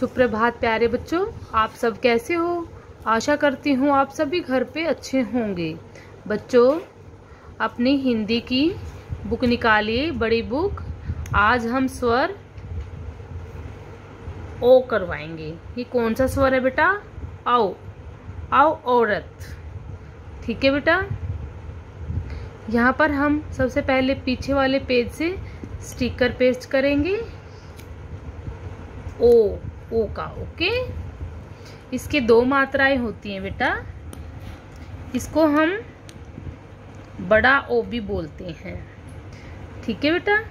सुप्रभात प्यारे बच्चों, आप सब कैसे हो? आशा करती हूँ आप सभी घर पे अच्छे होंगे। बच्चों, अपनी हिंदी की बुक निकालिए, बड़ी बुक। आज हम स्वर ओ करवाएँगे। ये कौन सा स्वर है बेटा? आओ आओ औरत। ठीक है बेटा? यहाँ पर हम सबसे पहले पीछे वाले पेज से स्टिकर पेस्ट करेंगे। ओ। ओ का, ओके? इसके दो मात्राएँ होती हैं बेटा। इसको हम बड़ा ओ भी बोलते हैं। ठीक है बेटा?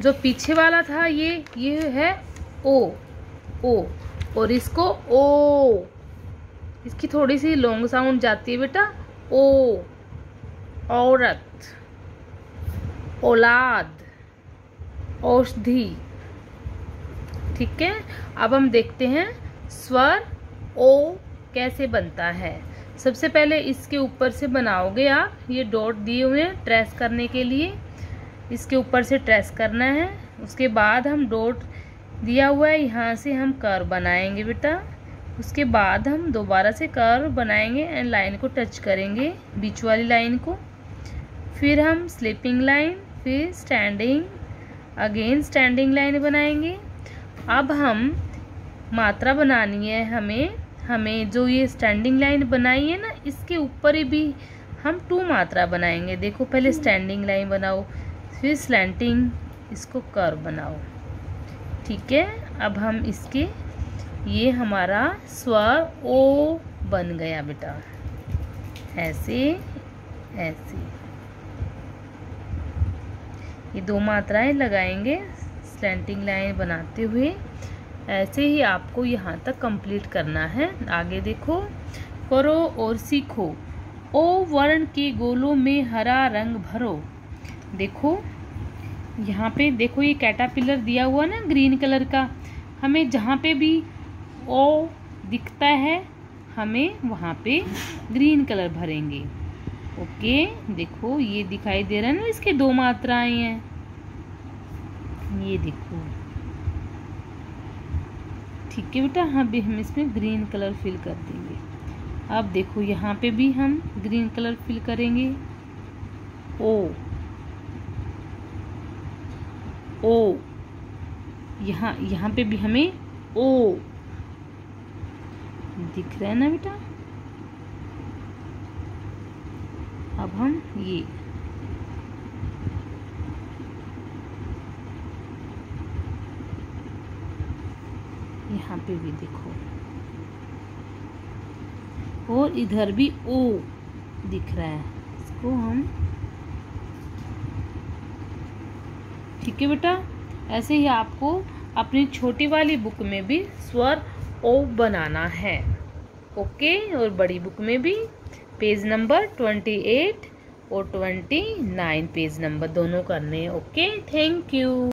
जो पीछे वाला था, ये ये है ओ ओ, और इसको ओ। इसकी थोड़ी सी लॉन्ग साउंड जाती है बेटा। ओ, औरत, औलाद, औषधि। ठीक है? अब हम देखते हैं स्वर ओ कैसे बनता है। सबसे पहले इसके ऊपर से बनाओगे आप, ये डॉट दिए हुए हैं ट्रेस करने के लिए। इसके ऊपर से ट्रेस करना है। उसके बाद हम डॉट दिया हुआ है, यहाँ से हम कर बनाएँगे बेटा। उसके बाद हम दोबारा से कर बनाएँगे एंड लाइन को टच करेंगे, बीच वाली लाइन को। फिर हम स्लीपिंग लाइन, फिर स्टैंडिंग, अगेन स्टैंडिंग लाइन बनाएँगे। अब हम मात्रा बनानी है हमें हमें जो ये स्टैंडिंग लाइन बनाई है ना इसके ऊपर भी हम टू मात्रा बनाएँगे। देखो पहले स्टैंडिंग लाइन बनाओ फिर स्लैंटिंग इसको कर बनाओ। ठीक है? अब हम इसके ये हमारा स्वर ओ बन गया बेटा। ऐसे ऐसे। ये दो मात्राएँ लगाएँगे स्लैंटिंग लाइन बनाते हुए ऐसे ही आपको यहाँ तक कंप्लीट करना है। आगे देखो, करो और सीखो। ओ वर्ण के गोलों में हरा रंग भरो। देखो, यहाँ पे देखो ये कैटापिलर दिया हुआ ना ग्रीन कलर का। हमें जहाँ पे भी ओ दिखता है, हमें वहाँ पे ग्रीन कलर भरेंगे। ओके, देखो ये दिखाई दे रहा है ना, इसके दो मात्राएँ हैं। ये देखो। ठीक है बेटा हाँ भी हम इसमें ग्रीन कलर फिल कर देंगे। अब देखो, यहाँ पे भी हम ग्रीन कलर फिल करेंगे। ओ। ओ। यहाँ यहाँ पे भी हमें ओ दिख रहा है ना बेटा? अब हम ये यहाँ पे भी देखो। और इधर भी ओ दिख रहा है। इसको हम ठीक है बेटा? ऐसे ही आपको अपनी छोटी वाली बुक में भी स्वर ओ बनाना है। ओके? और बड़ी बुक में भी। पेज नंबर ट्वेंटी एट और ट्वेंटी नाइन पेज नंबर दोनों करने ओके? Thank you.